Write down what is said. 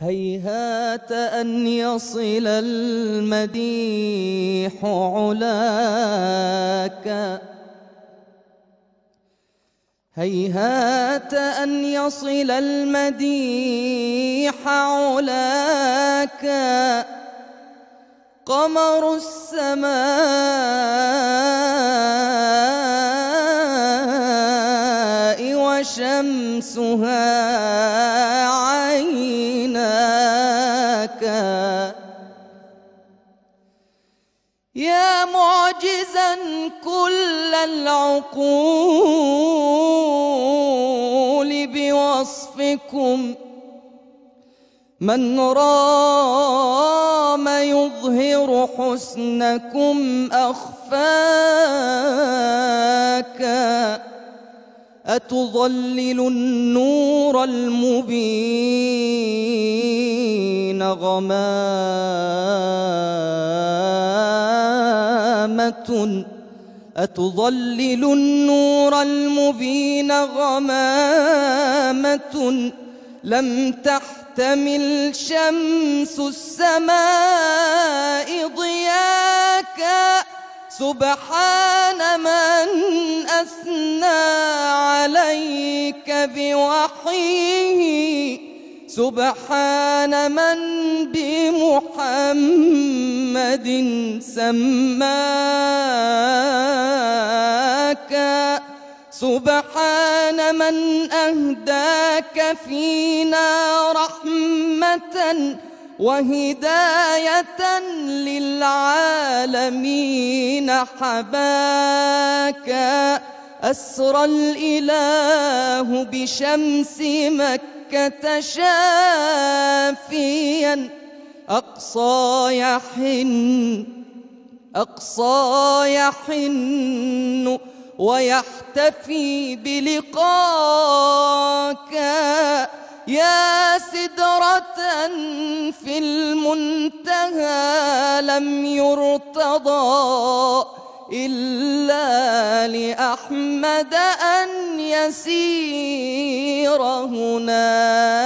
هيهات أن يصل المديح علاك. هيهات أن يصل المديح علاك. قمر السماء وشمسها يا معجزا كل العقول بوصفكم. من رام يظهر حسنكم أخفاك. أتظلل النور المبين غمامة؟ أتظلل النور المبين غمامة؟ لم تحتمل شمس السماء ضياك سبحان من أثنى عليك بوحيه. سبحان من بمحمد سماك. سبحان من أهداك فينا رحمة وهداية للعالمين حباك. أسرى الإله بشمس مكة شافيا. أقصى يحن أقصى يحن ويحتفي بلقاك. يا سدرة في المنتهى لم يرتضى. إلا لأحمد أن يسير هناك